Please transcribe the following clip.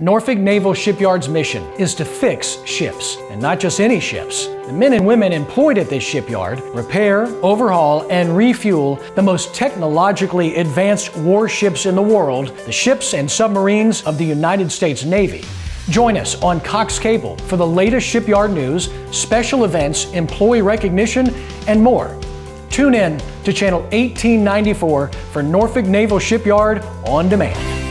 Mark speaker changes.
Speaker 1: Norfolk Naval Shipyard's mission is to fix ships, and not just any ships. The men and women employed at this shipyard repair, overhaul, and refuel the most technologically advanced warships in the world, the ships and submarines of the United States Navy. Join us on Cox Cable for the latest shipyard news, special events, employee recognition, and more. Tune in to Channel 1894 for Norfolk Naval Shipyard on demand.